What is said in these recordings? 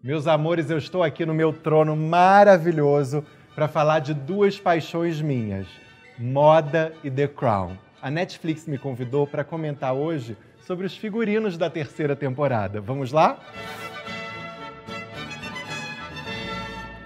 Meus amores, eu estou aqui no meu trono maravilhoso para falar de duas paixões minhas: moda e The Crown. A Netflix me convidou para comentar hoje sobre os figurinos da terceira temporada. Vamos lá?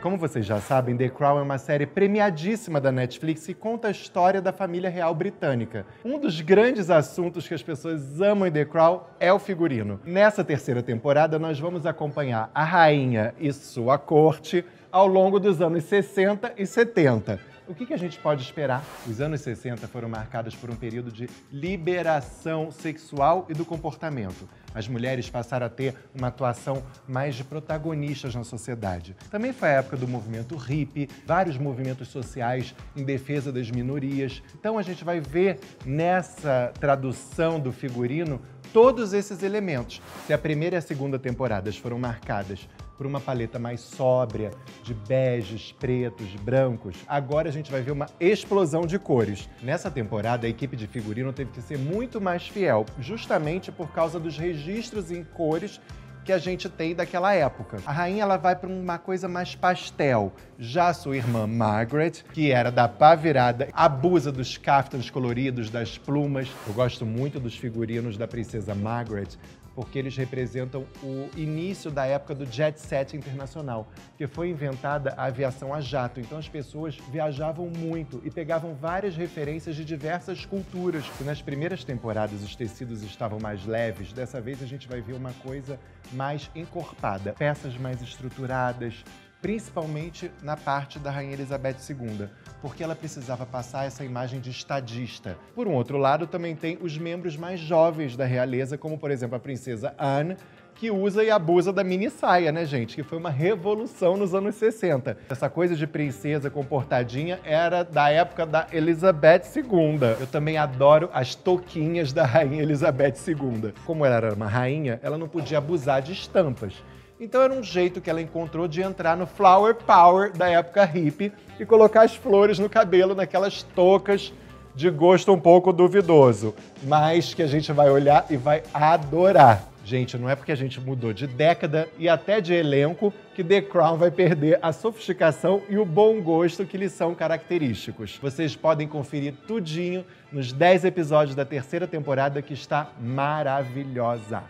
Como vocês já sabem, The Crown é uma série premiadíssima da Netflix e conta a história da família real britânica. Um dos grandes assuntos que as pessoas amam em The Crown é o figurino. Nessa terceira temporada, nós vamos acompanhar a rainha e sua corte ao longo dos anos 60 e 70 o que, que a gente pode esperar? Os anos 60 foram marcados por um período de liberação sexual e do comportamento. As mulheres passaram a ter uma atuação mais de protagonistas na sociedade. Também foi a época do movimento hippie, vários movimentos sociais em defesa das minorias. Então a gente vai ver nessa tradução do figurino todos esses elementos. Se a primeira e a segunda temporadas foram marcadas por uma paleta mais sóbria, de beges, pretos, brancos. Agora a gente vai ver uma explosão de cores. Nessa temporada, a equipe de figurino teve que ser muito mais fiel, justamente por causa dos registros em cores que a gente tem daquela época. A rainha ela vai para uma coisa mais pastel. Já sua irmã Margaret, que era da pá virada, abusa dos caftans coloridos, das plumas. Eu gosto muito dos figurinos da princesa Margaret, porque eles representam o início da época do jet set internacional, que foi inventada a aviação a jato. Então as pessoas viajavam muito e pegavam várias referências de diversas culturas. E nas primeiras temporadas os tecidos estavam mais leves, dessa vez a gente vai ver uma coisa mais encorpada, peças mais estruturadas, principalmente na parte da Rainha Elizabeth II, porque ela precisava passar essa imagem de estadista. Por um outro lado, também tem os membros mais jovens da realeza, como por exemplo a princesa Anne, que usa e abusa da mini saia, né, gente? Que foi uma revolução nos anos 60. Essa coisa de princesa comportadinha era da época da Elizabeth II. Eu também adoro as touquinhas da rainha Elizabeth II. Como ela era uma rainha, ela não podia abusar de estampas. Então era um jeito que ela encontrou de entrar no flower power da época hippie e colocar as flores no cabelo naquelas toucas de gosto um pouco duvidoso, mas que a gente vai olhar e vai adorar. Gente, não é porque a gente mudou de década e até de elenco que The Crown vai perder a sofisticação e o bom gosto que lhe são característicos. Vocês podem conferir tudinho nos 10 episódios da terceira temporada que está maravilhosa.